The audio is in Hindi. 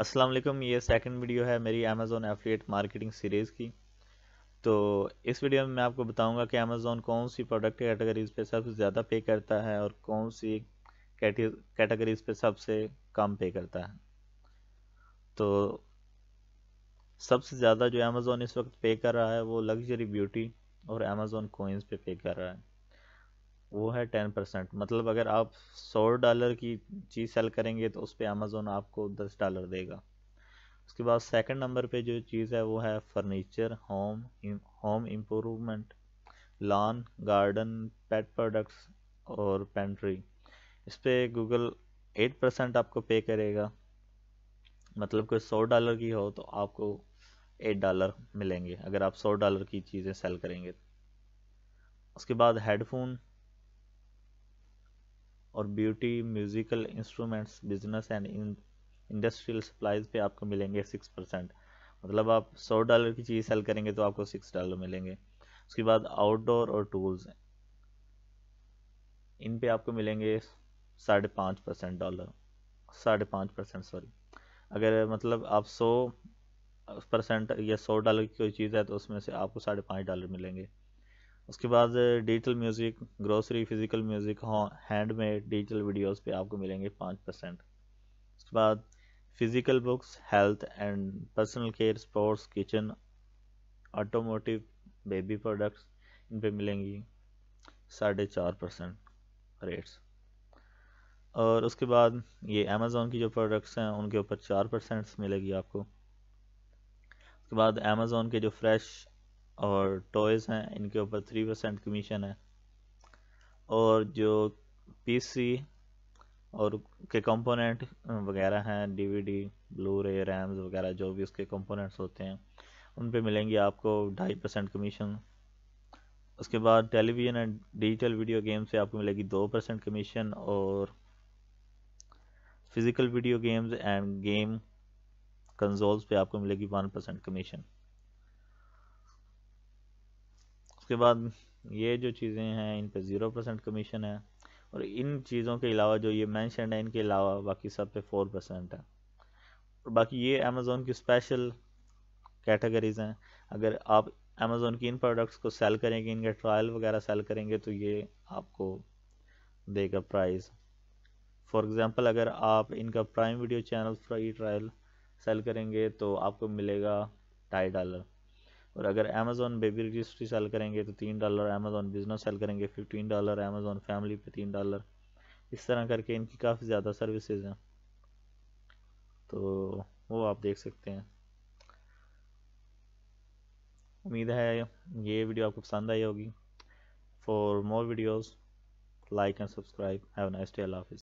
अस्सलाम वालेकुम, ये सेकंड वीडियो है मेरी अमेज़ोन एफिलिएट मार्केटिंग सीरीज़ की। तो इस वीडियो में मैं आपको बताऊँगा कि अमेज़ोन कौन सी प्रोडक्ट कैटेगरीज पे सबसे ज़्यादा पे करता है और कौन सी कैटेगरीज पे सबसे कम पे करता है। तो सबसे ज़्यादा जो अमेज़ोन इस वक्त पे कर रहा है वो लग्जरी ब्यूटी और अमेज़ोन कोइंस पे पे कर रहा है। वो है टेन परसेंट मतलब अगर आप सौ डॉलर की चीज़ सेल करेंगे तो उस पर अमेज़ोन आपको दस डॉलर देगा। उसके बाद सेकंड नंबर पे जो चीज़ है वो है furniture home home improvement lawn garden pet products और पेंट्री इस पर गूगल एट परसेंट आपको पे करेगा। मतलब कोई सौ डॉलर की हो तो आपको एट डॉलर मिलेंगे अगर आप सौ डॉलर की चीज़ें सेल करेंगे। उसके बाद हेडफोन और beauty musical instruments business and industrial supplies पे आपको मिलेंगे सिक्स परसेंट मतलब आप सौ डॉलर की चीज़ सेल करेंगे तो आपको सिक्स डॉलर मिलेंगे. उसके बाद आउटडोर और टूल्स इन पे आपको मिलेंगे साढ़े पाँच परसेंट डॉलर साढ़े पाँच परसेंट सॉरी अगर मतलब आप सौ परसेंट या सौ डॉलर की कोई चीज़ है तो उसमें से आपको साढ़े पाँच डॉलर मिलेंगे. उसके बाद digital music grocery physical music handmade digital videos पे आपको मिलेंगे पाँच परसेंट। उसके बाद physical books health and personal care sports kitchen automotive baby products इन पे मिलेंगी साढ़े चार परसेंट रेट्स और उसके बाद, ये अमेज़ोन की जो प्रोडक्ट्स हैं, उनके ऊपर चार परसेंट मिलेगी आपको। उसके बाद अमेज़ोन के जो फ्रेश और टॉयज़ हैं, इनके ऊपर थ्री परसेंट कमीशन है। और जो पीसी और के कंपोनेंट वगैरह हैं डीवीडी ब्लू रे रैम्स वगैरह, जो भी उसके कंपोनेंट्स होते हैं, उन पे मिलेंगे आपको ढाई परसेंट कमीशन उसके बाद television and digital video game से आपको मिलेगी दो परसेंट कमीशन और physical video games and game consoles पे आपको मिलेगी वन परसेंट कमीशन उसके बाद ये जो चीज़ें हैं, इन पे ज़ीरो परसेंट कमीशन है और इन चीज़ों के अलावा जो ये मैंशन है, इनके अलावा बाकी सब पे फोर परसेंट है। और बाकी ये अमेज़ोन की स्पेशल कैटेगरीज़ हैं। अगर आप अमेज़ोन की इन प्रोडक्ट्स को सेल करेंगे, इनके ट्रायल वगैरह सेल करेंगे तो ये आपको देगा प्राइस फॉर एग्ज़ाम्पल अगर आप इनका prime video channel free trial sell करेंगे तो आपको मिलेगा ढाई डॉलर और अगर अमेज़ोन बेबी रजिस्ट्री सेल करेंगे तो तीन डॉलर अमेज़ोन बिज़नेस सेल करेंगे फिफ्टीन डॉलर अमेज़ोन फैमिली पे तीन डॉलर इस तरह करके इनकी काफ़ी ज़्यादा सर्विसेज़ हैं। तो वो आप देख सकते हैं। उम्मीद है ये वीडियो आपको पसंद आई होगी। For more videos like and subscribe have अल्लाह हाफिज़।